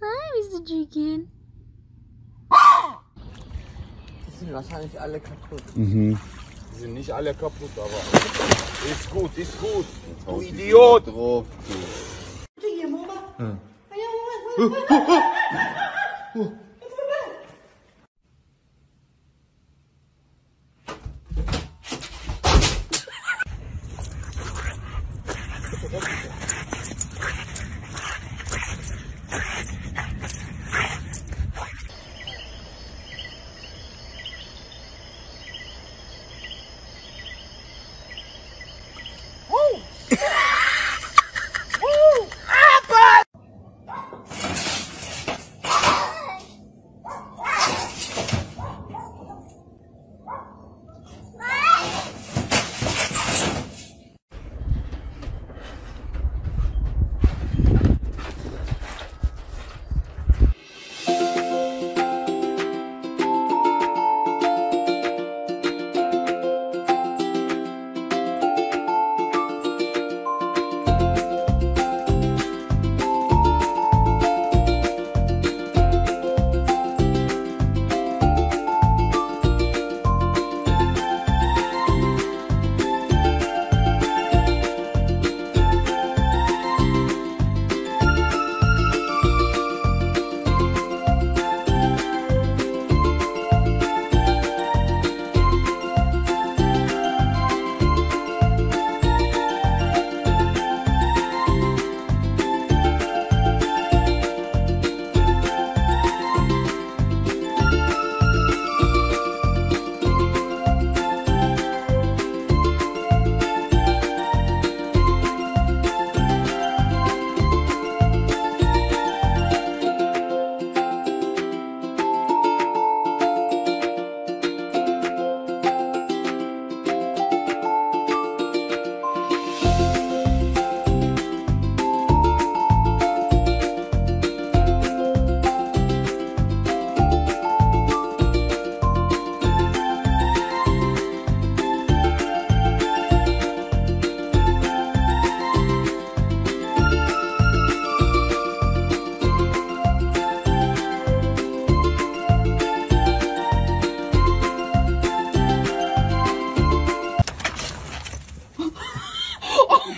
Hi, Mr. Chicken. Die sind wahrscheinlich alle kaputt. Mhm. Die sind nicht alle kaputt, aber ist gut, ist gut. Du Idiot! Drauf, 嗯，哎呀，我。まあ!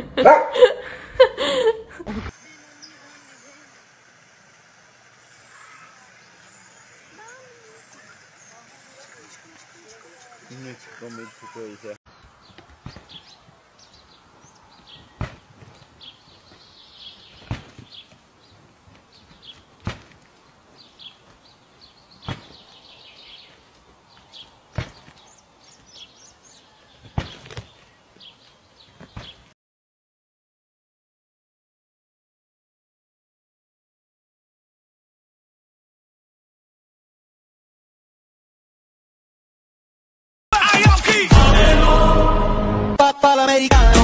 命込めつこいじゃ。americana.